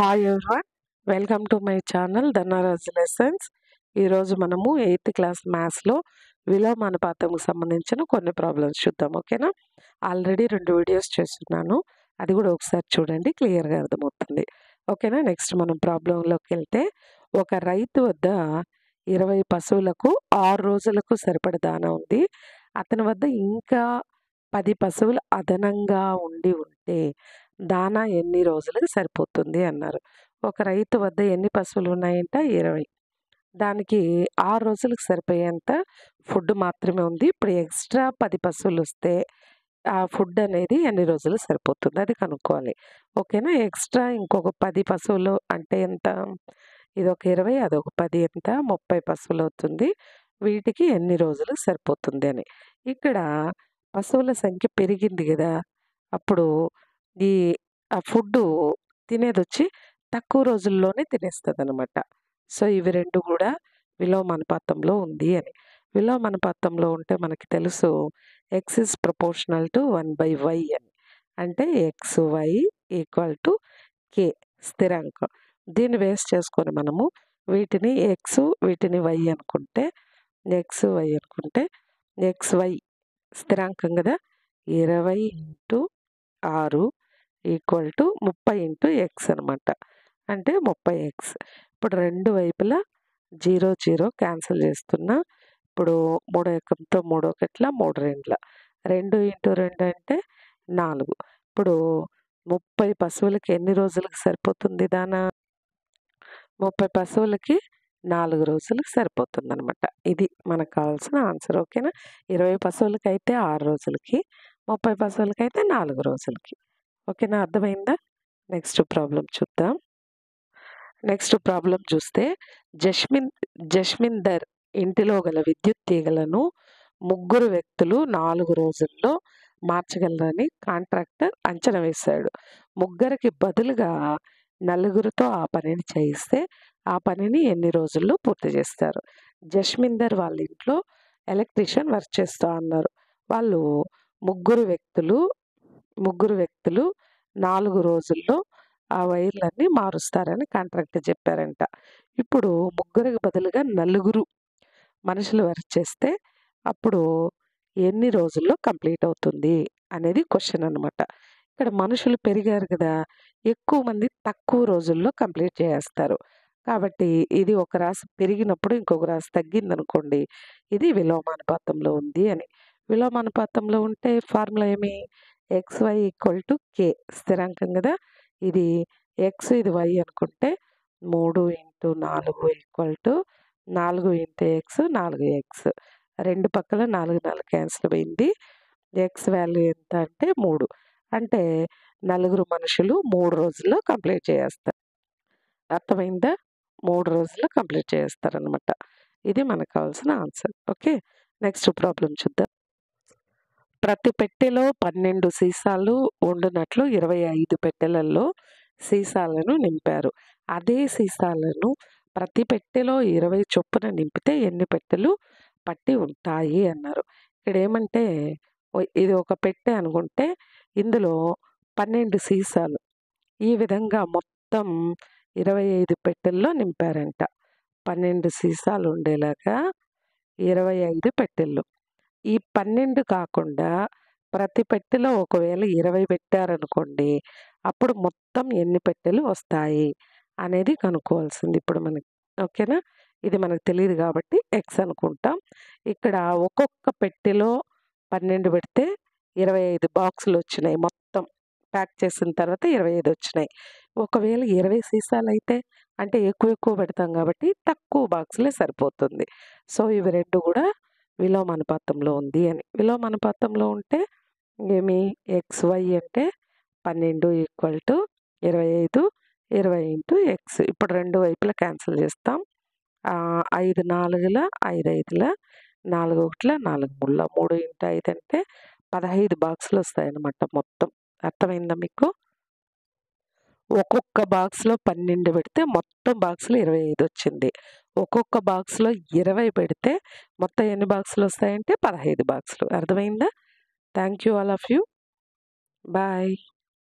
Hi everyone welcome to my channel Dhanraj lessons ఈరోజు మనము eighth class మ్యాథ్స్లో విలోమానుపాతంకు సంబంధించిన కొన్ని ప్రాబ్లమ్స్ చూద్దాం ఓకేనా ఆల్రెడీ రెండు వీడియోస్ చేస్తున్నాను. అది కూడా ఒకసారి చూడండి క్లియర్గా అర్థమవుతుంది. ఓకేనా నెక్స్ట్ మనం ప్రాబ్లంలోకి వెళ్తే ఒక రైతు వద్ద ఇరవై పశువులకు ఆరు రోజులకు సరిపడదాన ఉంది. అతని వద్ద ఇంకా పది పశువులు అదనంగా ఉండి ఉంటే దానా ఎన్ని రోజులకు సరిపోతుంది అన్నారు. ఒక రైతు వద్ద ఎన్ని పశువులు ఉన్నాయంట ఇరవై. దానికి ఆరు రోజులకు సరిపోయేంత ఫుడ్ మాత్రమే ఉంది. ఇప్పుడు ఎక్స్ట్రా పది పశువులు వస్తే ఆ ఫుడ్ అనేది ఎన్ని రోజులు సరిపోతుంది? అది కనుక్కోవాలి. ఓకేనా? ఎక్స్ట్రా ఇంకొక పది పశువులు అంటే ఎంత? ఇది ఒక ఇరవై అదొక పది ఎంత? ముప్పై పశువులు అవుతుంది. వీటికి ఎన్ని రోజులు సరిపోతుంది అని. ఇక్కడ పశువుల సంఖ్య పెరిగింది కదా. అప్పుడు ఈ ఆ ఫుడ్డు తినేది వచ్చి తక్కువ రోజుల్లోనే తినేస్తుంది అనమాట సో ఇవి రెండు కూడా విలోమానుపాతంలో ఉంది అని. విలోమానుపాతంలో ఉంటే మనకి తెలుసు x is proportional to one by y అని. అంటే x y equal to k స్థిరాంకం. దీన్ని వేస్ట్ చేసుకొని మనము వీటిని ఎక్స్ వీటిని వై అనుకుంటే ఎక్స్ వై అనుకుంటే ఎక్స్ వై స్థిరాంకం కదా ఇరవై ఇంటూ ఆరు ఈక్వల్ టు ముప్పై ఇంటూ ఎక్స్ అనమాట అంటే ముప్పై ఎక్స్. ఇప్పుడు రెండు వైపులా జీరో జీరో క్యాన్సిల్ చేస్తున్నా. ఇప్పుడు మూడో ఎకంతో మూడో ఒకట్ల మూడు రెండుల. రెండు ఇంటూ రెండు అంటే నాలుగు. ఇప్పుడు ముప్పై పశువులకి ఎన్ని రోజులకు సరిపోతుంది దానా? ముప్పై పశువులకి నాలుగు రోజులకు సరిపోతుంది అనమాట ఇది మనకు కావాల్సిన ఆన్సర్ ఓకేనా? ఇరవై పశువులకి అయితే ఆరు రోజులకి ముప్పై పశువులకి అయితే నాలుగు రోజులకి. ఓకేనా? అర్థమైందా? నెక్స్ట్ ప్రాబ్లం చూద్దాం. నెక్స్ట్ ప్రాబ్లం చూస్తే జస్మిన్ జస్మిందర్ ఇంటిలో గల విద్యుత్ తీగలను ముగ్గురు వ్యక్తులు నాలుగు రోజుల్లో మార్చగలరని కాంట్రాక్టర్ అంచనా వేశాడు. ముగ్గురికి బదులుగా నలుగురితో ఆ పనిని చేయిస్తే ఆ పనిని ఎన్ని రోజుల్లో పూర్తి చేస్తారు? జస్మిందర్ వాళ్ళ ఇంట్లో ఎలక్ట్రీషియన్ వర్క్ చేస్తా అన్నారు. వాళ్ళు ముగ్గురు వ్యక్తులు ముగ్గురు వ్యక్తులు నాలుగు రోజుల్లో ఆ వైర్లన్నీ మారుస్తారని కాంట్రాక్టర్ చెప్పారంట. ఇప్పుడు ముగ్గురికి బదులుగా నలుగురు మనుషులు వర్క్ చేస్తే అప్పుడు ఎన్ని రోజుల్లో కంప్లీట్ అవుతుంది అనేది క్వశ్చన్ అనమాట ఇక్కడ మనుషులు పెరిగారు కదా ఎక్కువ మంది తక్కువ రోజుల్లో కంప్లీట్ చేస్తారు కాబట్టి ఇది ఒక రాశి పెరిగినప్పుడు ఇంకొక రాశి తగ్గిందనుకోండి ఇది విలోమానుపాతంలో ఉంది అని. విలోమానుపాతంలో ఉంటే ఫార్ములా ఏమి? X y equal to k స్థిరాంకం కదా? ఇది ఎక్స్ ఇది వై అనుకుంటే మూడు ఇంటూ నాలుగు ఈక్వల్ టు నాలుగు ఇంటూ ఎక్స్ నాలుగు ఎక్స్ రెండు పక్కల నాలుగు నాలుగు క్యాన్సిల్ అయింది. ఎక్స్ వాల్యూ ఎంత అంటే మూడు. అంటే నలుగురు మనుషులు మూడు రోజుల్లో కంప్లీట్ చేస్తారు అర్థమైందా? మూడు రోజుల్లో కంప్లీట్ చేస్తారనమాట ఇది మనకు కావాల్సిన ఆన్సర్ ఓకే నెక్స్ట్ ప్రాబ్లం చూద్దాం. ప్రతి పెట్టెలో పన్నెండు సీసాలు ఉండినట్లు ఇరవై ఐదు పెట్టెలలో సీసాలను నింపారు. అదే సీసాలను ప్రతి పెట్టెలో ఇరవై చొప్పున నింపితే ఎన్ని పెట్టెలు పట్టి ఉంటాయి అన్నారు. ఇక్కడ ఏమంటే ఇది ఒక పెట్టె అనుకుంటే ఇందులో పన్నెండు సీసాలు ఈ విధంగా మొత్తం ఇరవై ఐదు పెట్టెల్లో నింపారంట. పన్నెండు సీసాలు ఉండేలాగా ఇరవై ఐదు పెట్టెళ్ళు ఈ పన్నెండు కాకుండా ప్రతి పెట్టెలో ఒకవేళ ఇరవై పెట్టారనుకోండి అప్పుడు మొత్తం ఎన్ని పెట్టెలు వస్తాయి అనేది కనుక్కోవాల్సింది ఇప్పుడు మనకి. ఓకేనా? ఇది మనకు తెలియదు కాబట్టి ఎక్స్ అనుకుంటాం. ఇక్కడ ఒక్కొక్క పెట్టెలో పన్నెండు పెడితే ఇరవై ఐదు బాక్సులు వచ్చినాయి మొత్తం. ప్యాక్ చేసిన తర్వాత ఇరవై ఐదు వచ్చినాయి. ఒకవేళ ఇరవై సీసాలు అయితే అంటే ఎక్కువ ఎక్కువ పెడతాం కాబట్టి తక్కువ బాక్సులే సరిపోతుంది. సో ఇవి రెండు కూడా విలోమానుపాతంలో ఉంది అని. విలోమానుపాతంలో ఉంటే ఏమి? ఎక్స్ వై అంటే పన్నెండు ఈక్వల్ టు ఇరవై ఐదు ఇరవై ఇంటూ ఎక్స్ ఇప్పుడు రెండు వైపులా క్యాన్సిల్ చేస్తాం. ఐదు నాలుగుల ఐదు ఐదుల నాలుగు ఒకటిల నాలుగు మూడుల. మూడు ఇంటూ ఐదు అంటే పదహైదు బాక్సులు వస్తాయన్నమాట మొత్తం. అర్థమైందా మీకు? ఒక్కొక్క బాక్స్లో పన్నెండు పెడితే మొత్తం బాక్స్లో ఇరవై ఐదు వచ్చింది. ఒక్కొక్క బాక్స్లో ఇరవై పెడితే మొత్తం ఎన్ని బాక్సులు వస్తాయంటే పదహైదు బాక్సులు. అర్థమైందా? Thank you all of you. Bye.